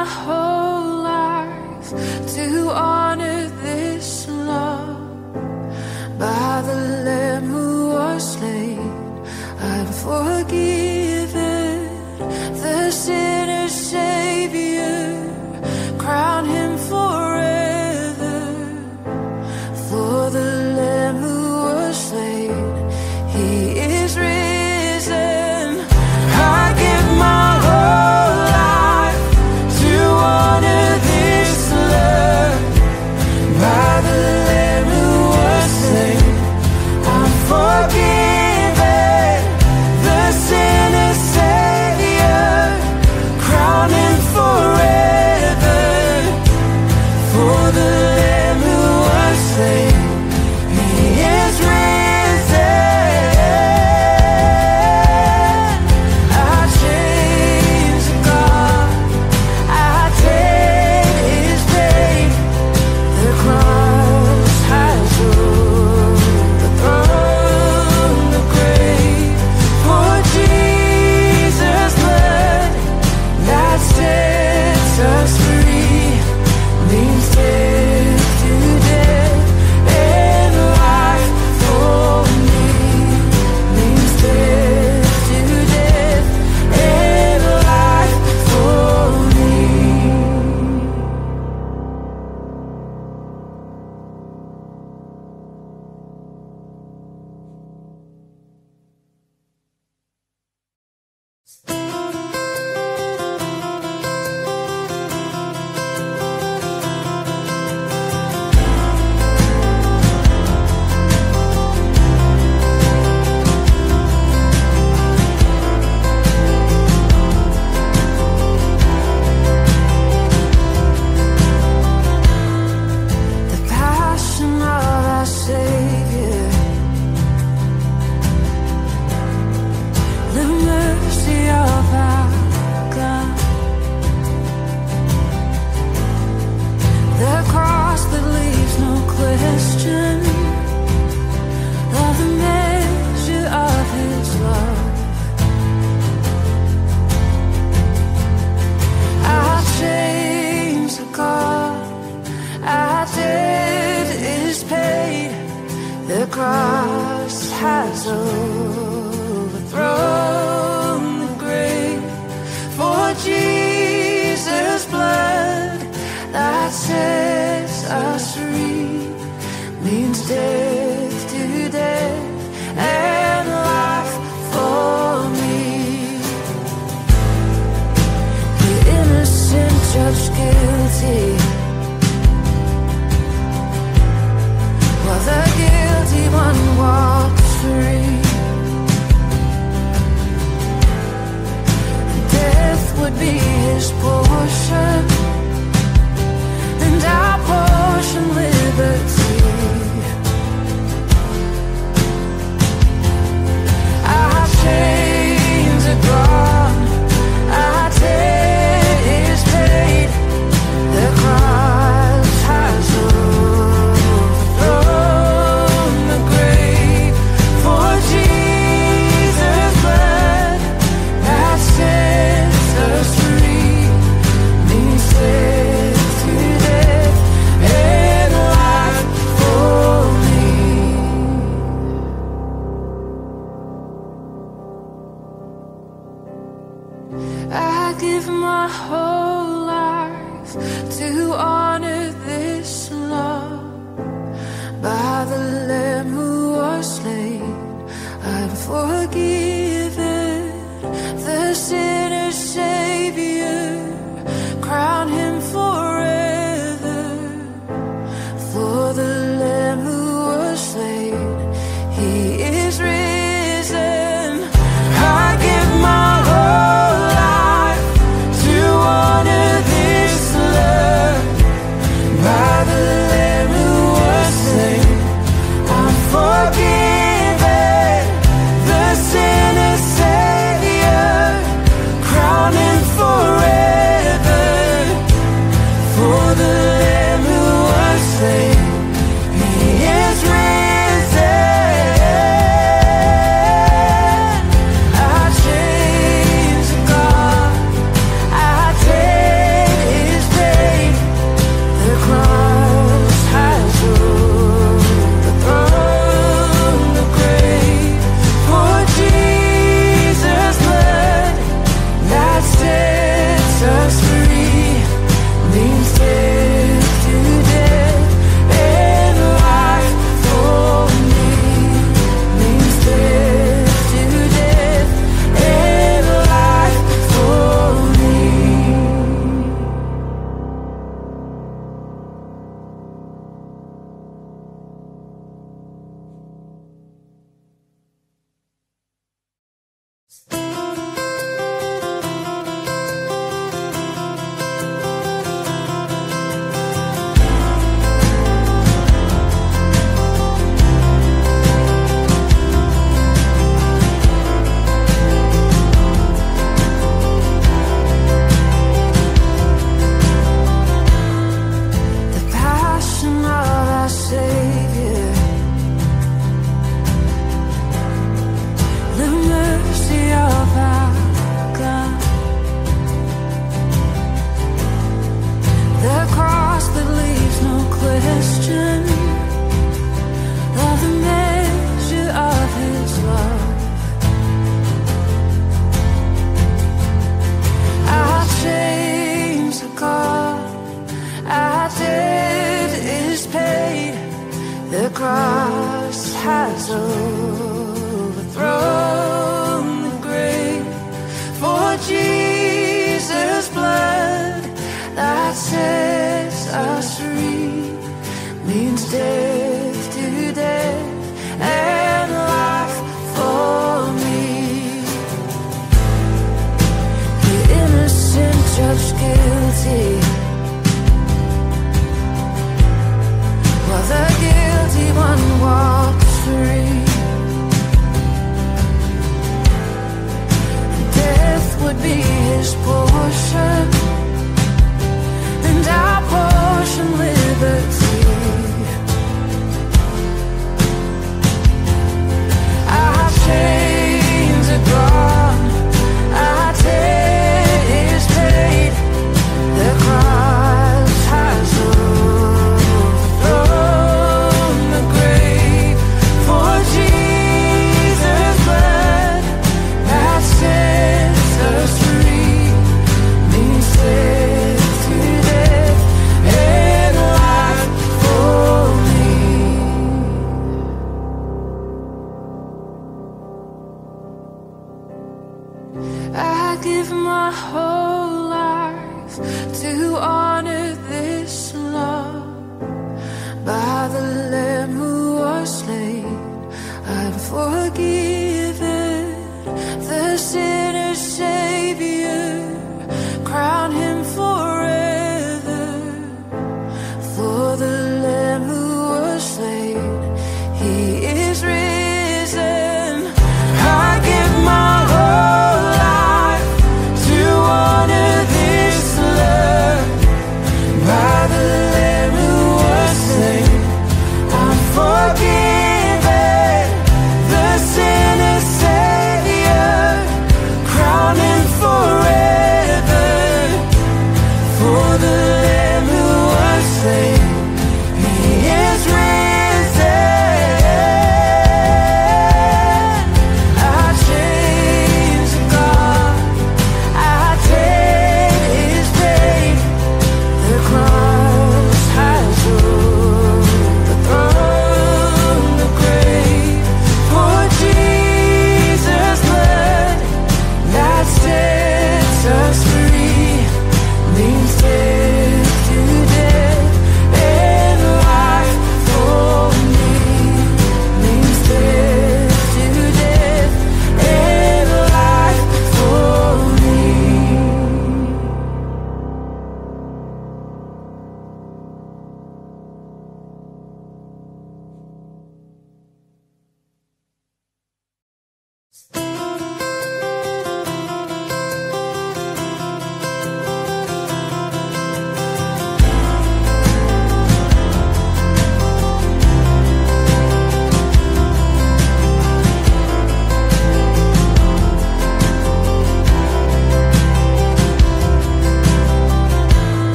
my whole life to honor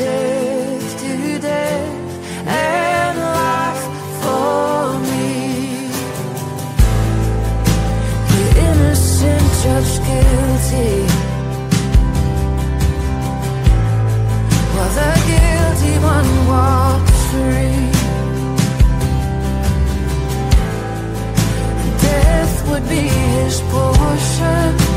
death to death and life for me. The innocent judged guilty, while the guilty one walks free. Death would be his portion.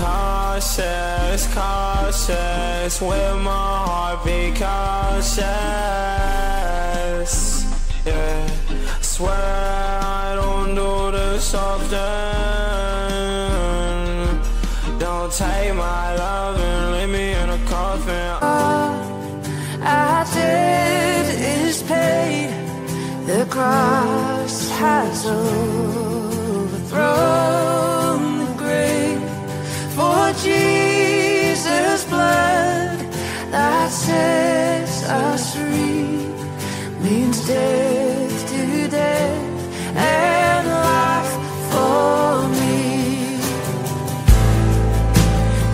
cautious, cautious with my heart. Be cautious, yeah. Swear I don't do this often. Don't take my love and leave me in a coffin. All I did is pay the cross has overthrown. Jesus' blood that sets us free means death to death and life for me.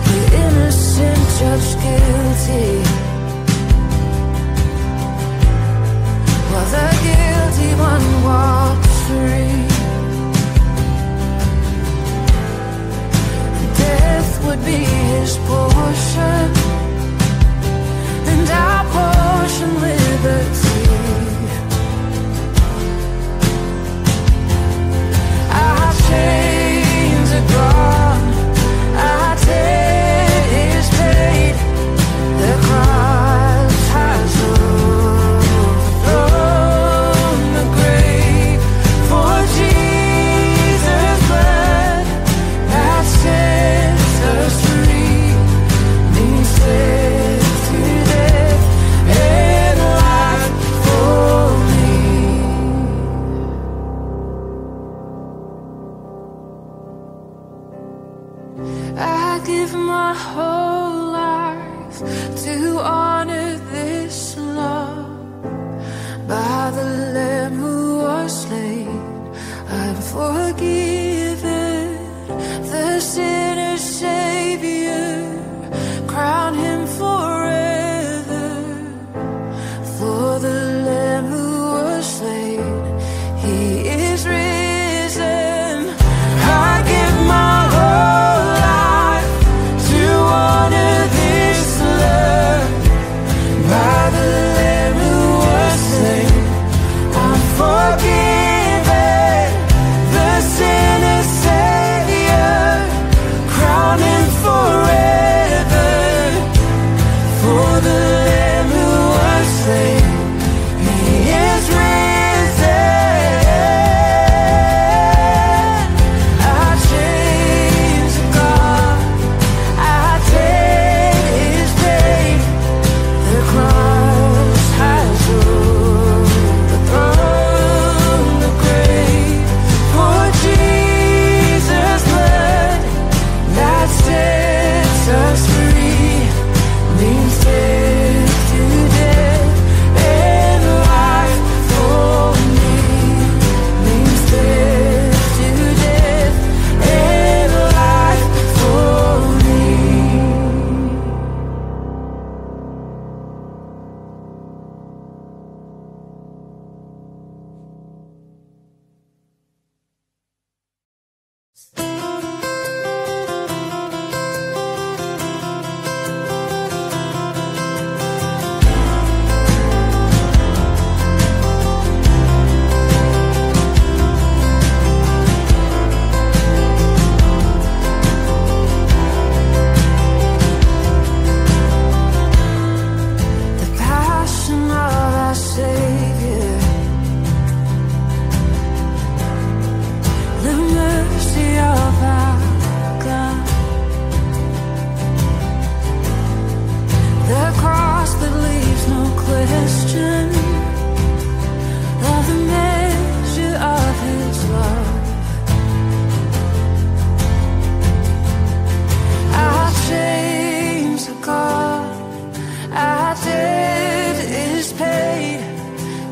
The innocent judge guilty. While the guilty one walks selfish portion and our portion liberty. I change.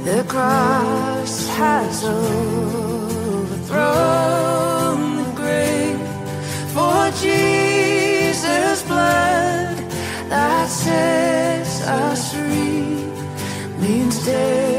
The cross has overthrown the grave for Jesus' blood that sets us free means death.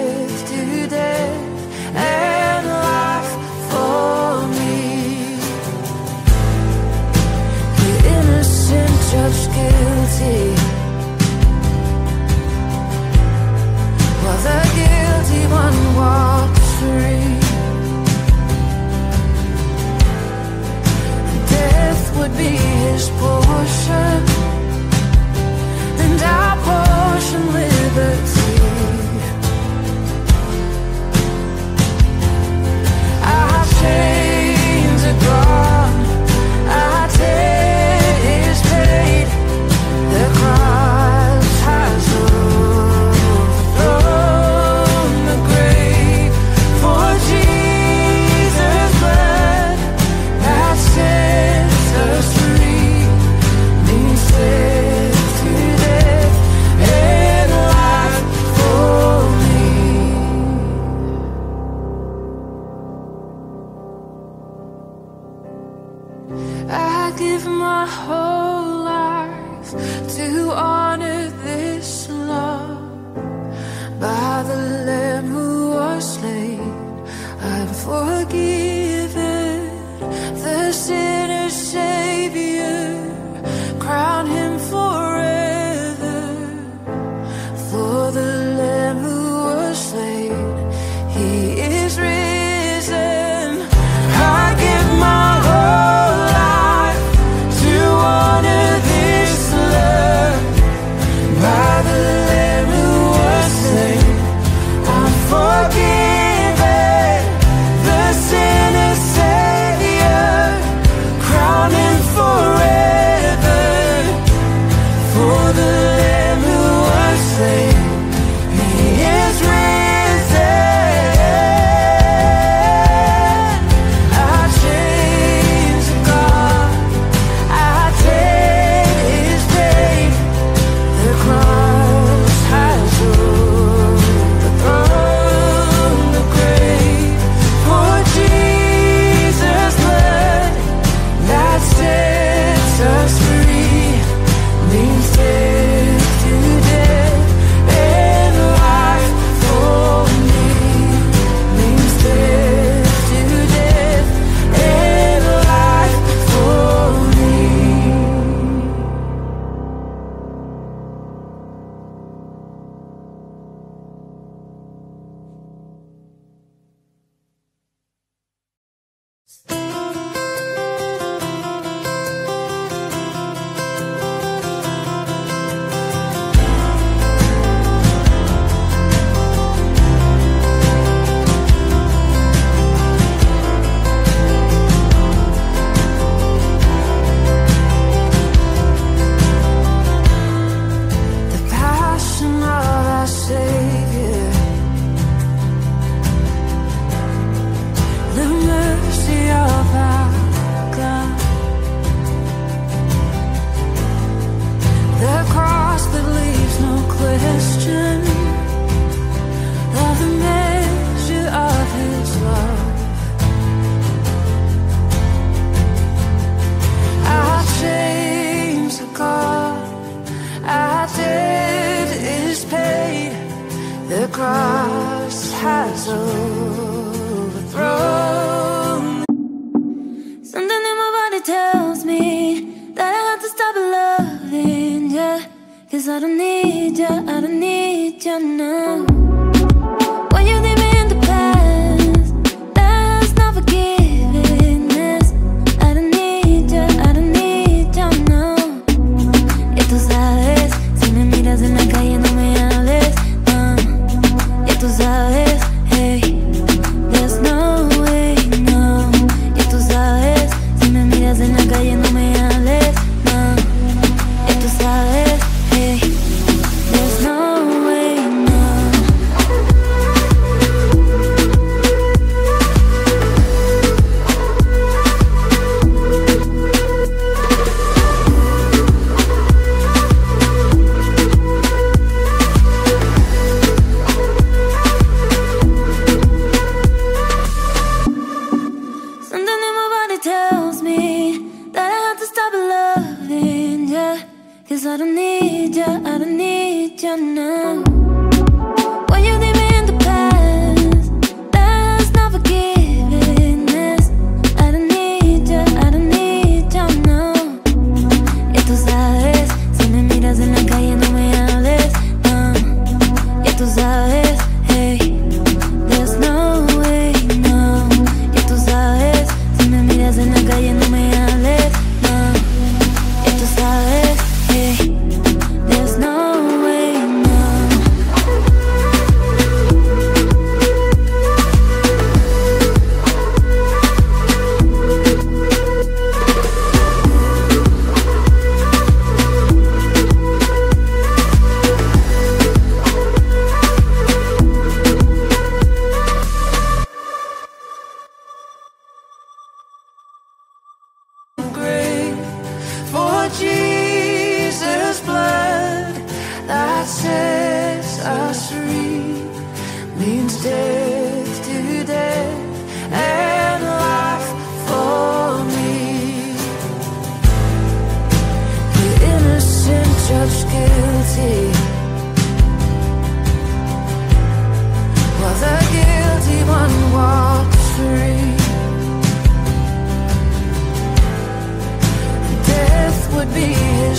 wish, prochain.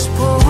His